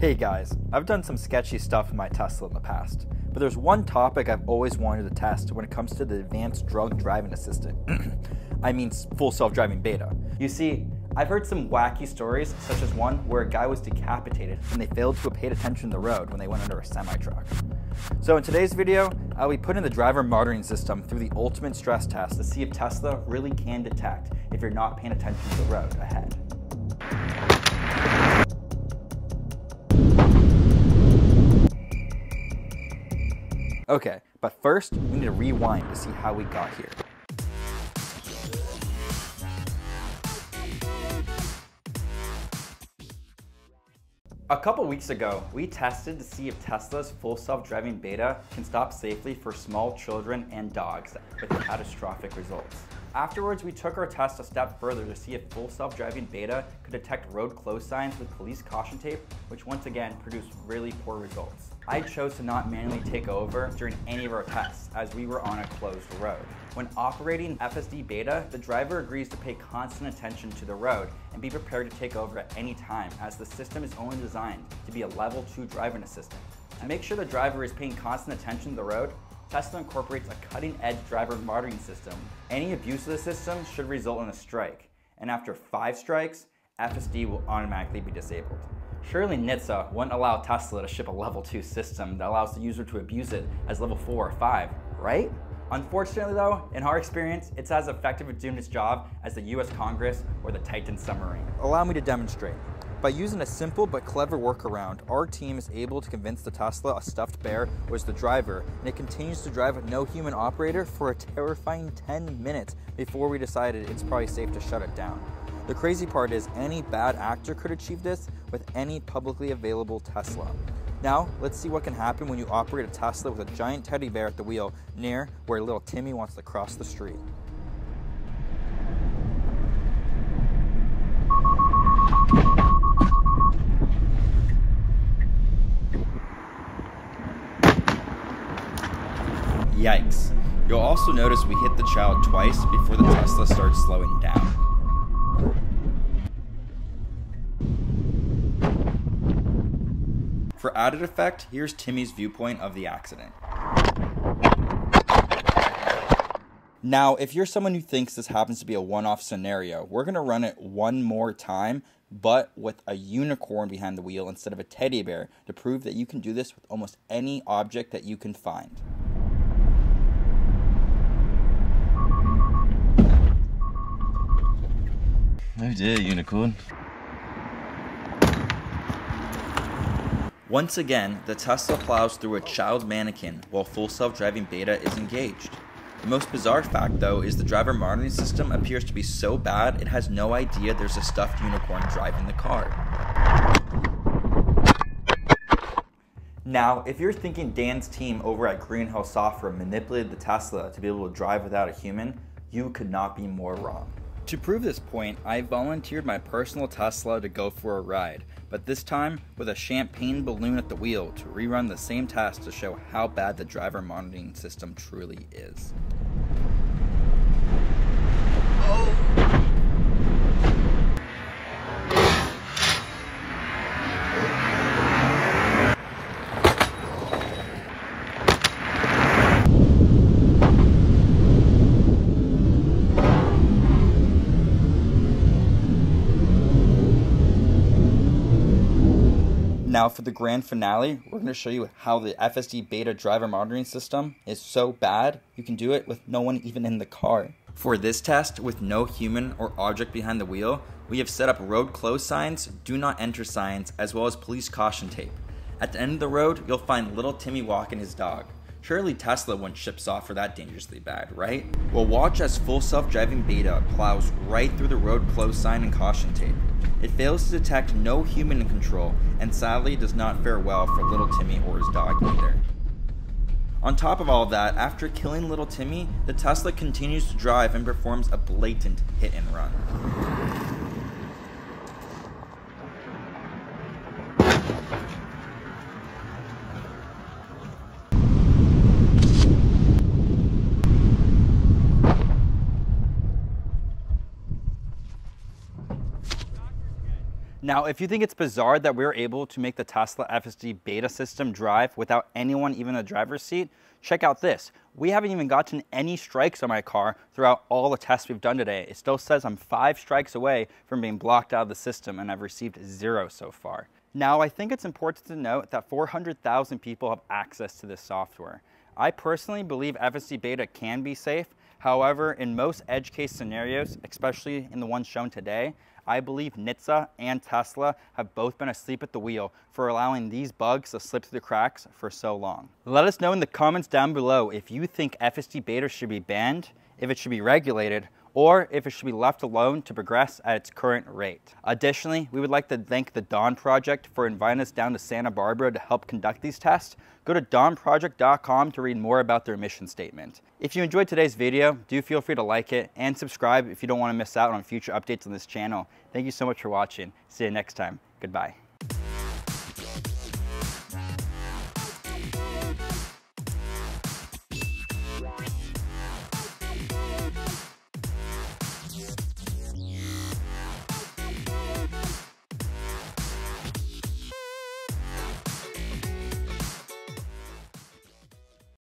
Hey guys, I've done some sketchy stuff in my Tesla in the past, but there's one topic I've always wanted to test when it comes to the advanced drug driving assistant. I mean, full self driving beta. You see, I've heard some wacky stories, such as one where a guy was decapitated and they failed to have paid attention to the road when they went under a semi truck. So, in today's video, I'll be putting the driver monitoring system through the ultimate stress test to see if Tesla really can detect if you're not paying attention to the road ahead. Okay, but first, we need to rewind to see how we got here. A couple weeks ago, we tested to see if Tesla's full self-driving beta can stop safely for small children and dogs with catastrophic results. Afterwards, we took our test a step further to see if full self-driving beta could detect road close signs with police caution tape, which once again produced really poor results. I chose to not manually take over during any of our tests as we were on a closed road. When operating FSD beta, the driver agrees to pay constant attention to the road and be prepared to take over at any time as the system is only designed to be a level 2 driving assistant. To make sure the driver is paying constant attention to the road, Tesla incorporates a cutting-edge driver monitoring system. Any abuse of the system should result in a strike, and after five strikes, FSD will automatically be disabled. Surely NHTSA wouldn't allow Tesla to ship a level 2 system that allows the user to abuse it as level 4 or 5, right? Unfortunately though, in our experience, it's as effective at doing its job as the US Congress or the Titan submarine. Allow me to demonstrate. By using a simple but clever workaround, our team is able to convince the Tesla a stuffed bear was the driver, and it continues to drive with no human operator for a terrifying 10 minutes before we decided it's probably safe to shut it down. The crazy part is any bad actor could achieve this with any publicly available Tesla. Now, let's see what can happen when you operate a Tesla with a giant teddy bear at the wheel near where little Timmy wants to cross the street. You'll also notice we hit the child twice before the Tesla starts slowing down. For added effect, here's Timmy's viewpoint of the accident. Now, if you're someone who thinks this happens to be a one off scenario, we're going to run it one more time, but with a unicorn behind the wheel instead of a teddy bear to prove that you can do this with almost any object that you can find. Oh dear, unicorn. Once again, the Tesla plows through a child mannequin while full self-driving beta is engaged. The most bizarre fact, though, is the driver monitoring system appears to be so bad it has no idea there's a stuffed unicorn driving the car. Now, if you're thinking Dan's team over at Green Greenhill Software manipulated the Tesla to be able to drive without a human, you could not be more wrong. To prove this point, I volunteered my personal Tesla to go for a ride, but this time with a champagne balloon at the wheel to rerun the same test to show how bad the driver monitoring system truly is. Now for the grand finale, we're going to show you how the FSD beta driver monitoring system is so bad, you can do it with no one even in the car. For this test, with no human or object behind the wheel, we have set up road close signs, do not enter signs, as well as police caution tape. At the end of the road, you'll find little Timmy walking his dog. Surely Tesla wouldn't ship software that dangerously bad, right? Well, watch as full self-driving beta plows right through the road close sign and caution tape. It fails to detect no human in control, and sadly does not fare well for little Timmy or his dog either. On top of all that, after killing little Timmy, the Tesla continues to drive and performs a blatant hit and run. Now, if you think it's bizarre that we are able to make the Tesla FSD beta system drive without anyone even in the driver's seat, check out this. We haven't even gotten any strikes on my car throughout all the tests we've done today. It still says I'm five strikes away from being blocked out of the system and I've received zero so far. Now, I think it's important to note that 400,000 people have access to this software. I personally believe FSD beta can be safe. However, in most edge case scenarios, especially in the ones shown today, I believe NHTSA and Tesla have both been asleep at the wheel for allowing these bugs to slip through the cracks for so long. Let us know in the comments down below if you think FSD beta should be banned, if it should be regulated, or if it should be left alone to progress at its current rate. Additionally, we would like to thank the Dawn Project for inviting us down to Santa Barbara to help conduct these tests. Go to dawnproject.com to read more about their mission statement. If you enjoyed today's video, do feel free to like it and subscribe if you don't want to miss out on future updates on this channel. Thank you so much for watching. See you next time. Goodbye.